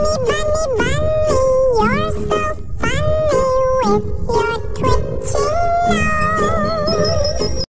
bunny, bunny, bunny, you're so funny with your